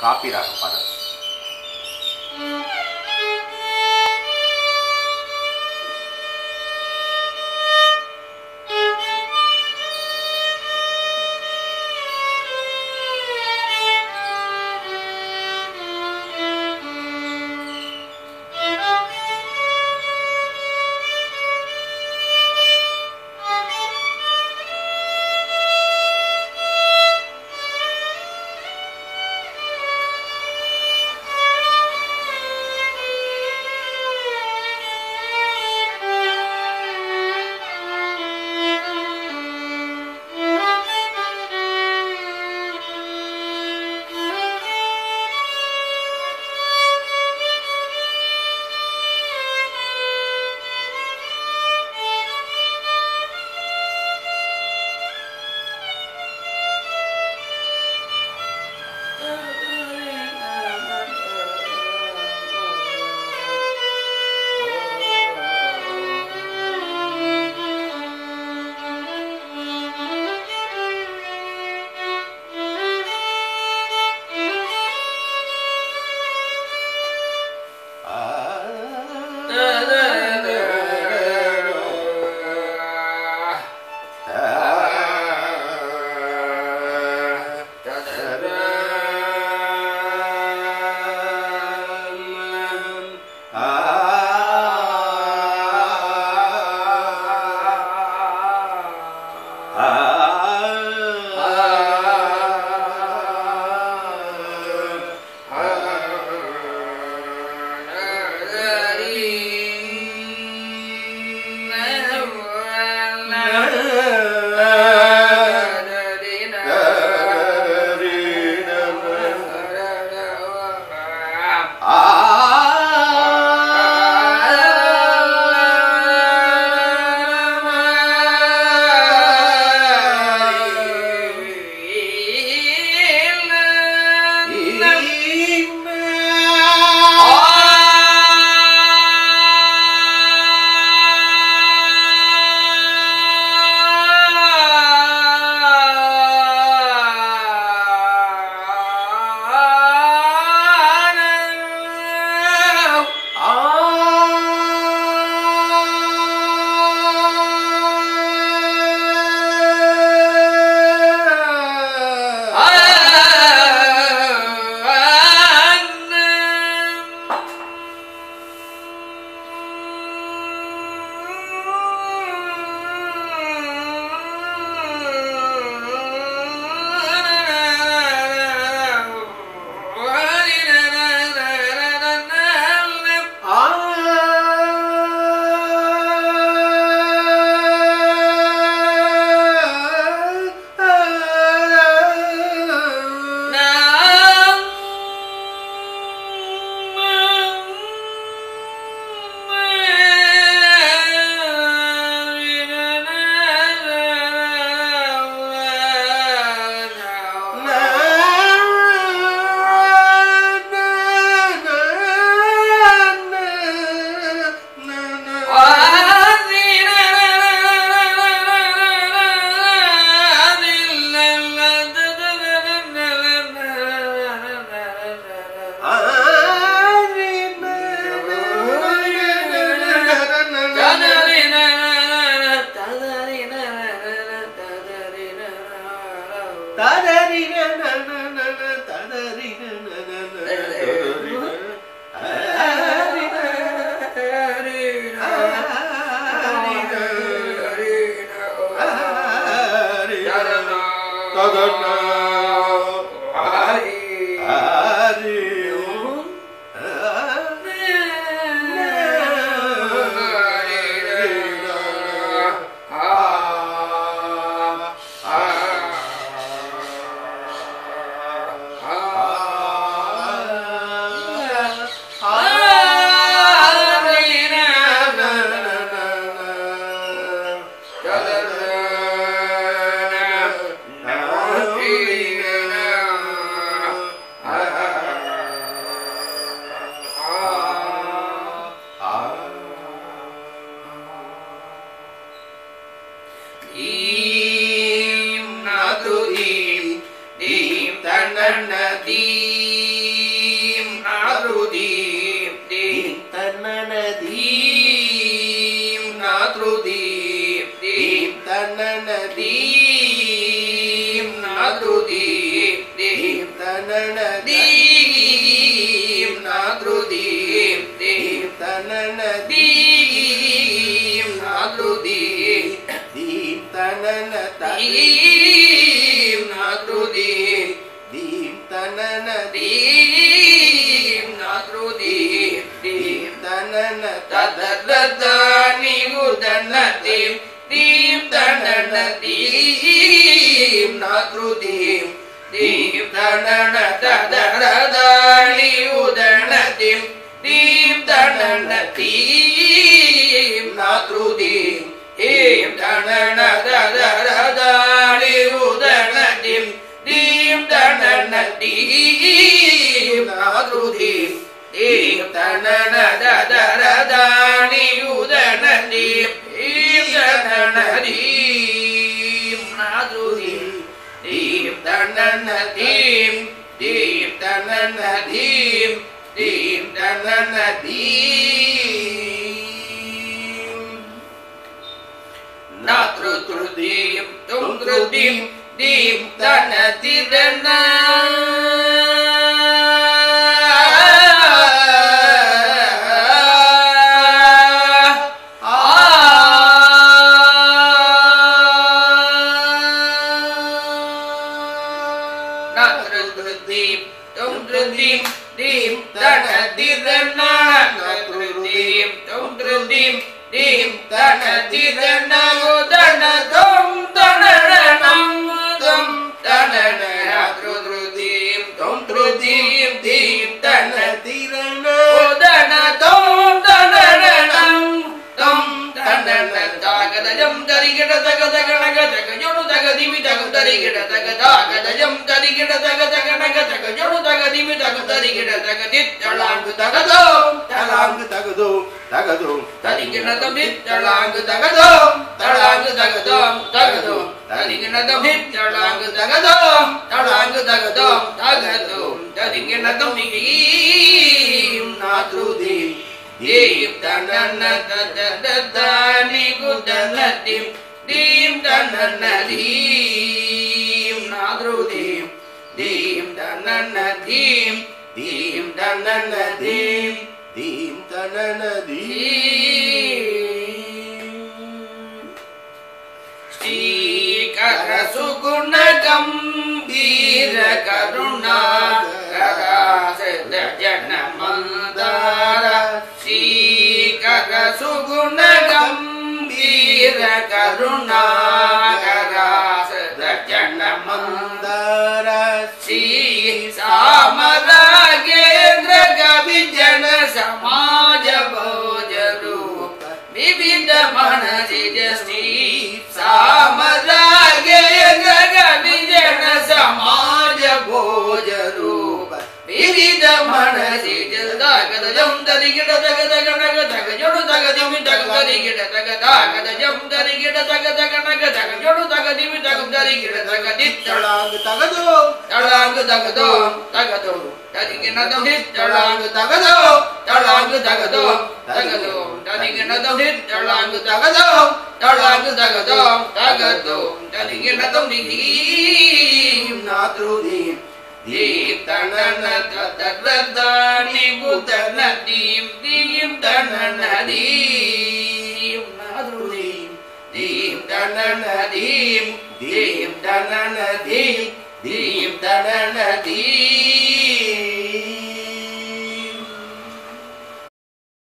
Copy ராக பாடல் theme நாத்ருதீம் theme theme நாத்ருதீம் theme theme நாத்ருதீம் theme theme நாத்ருதீம் theme theme நாத்ருதீம் theme நாத்ருதீம் theme theme நாத்ருதீம் ीं दीं तनन दीं नातृदीं दीं तनन तदरदानि उदनतिं दीं तनन दीं नातृदीं ीं तनन ದೀನಾರುಧಿ ದೀಪ್ತನದ ದರದಾನಿಯುದನ ದೀಪ್ತನದಿ ನಾದುಧಿ ದೀಪ್ತನನ ದೀಂ ದೀಪ್ತನನ ದೀಂ ದೀಪ್ತನನ ದೀಂ ನಾತೃತೃದೀಂ ತುಂ ತೃದೀಂ தனனதீம் நாத்ருத்ருதீம் தும்த்ருதீம் தீம் தனதிதன நாத்ருத்ருதீம் தும்த்ருதீம் தீம் தனதிதன நாத்ருதீம் தும்த்ருதீம் தீம் தனதிதன உதன தும் தனரணம் तननयातृधृतिं त्वं धृतिं धीं तन। तिरण उदन त्वं तनननं तं तनन तागदजं तरिगिड तगद गणग जगजोडु तगदिमि तगदरिगिड तगदागदजं तरिगिड तगद गणग जगजोडु तगदिमि तगदरिगिड तगदित्तळाण्डु तगदौ நக தக ஜொடு தக திமி தக தரிகிட தக தித்தளாங்கு தகதோ தளாங்கு தகதோ தகதோ தரிகிணதம் தித்தளாங்கு தகதோ தளாங்கு தகதோ தகதோ தரிகிணதம் தித்தளாங்கு தகதோ தளாங்கு தகதோ தகதோ தரிகிணதம் நிகீம் நாத்ருதீம் தீம் தனன ததததானி குதனதிம் தீம் தனன தீம் நாத்ருதீம் தீம் தனன தீம் தீம் தனன தீம் ीम तननदी श्रीकरसुगुणगम् जनमन्दार करुणा जनमदारीकर रीगेटा दग दग दो तड़ांग दो दग दो दो तड़ांग दग தீர்த்தன தரதாணி புதன தீம் தீம் தனன தீம் நாதுலே தீம் தனன தீம் தீம் தனன தீம் தீம் தனன தீம்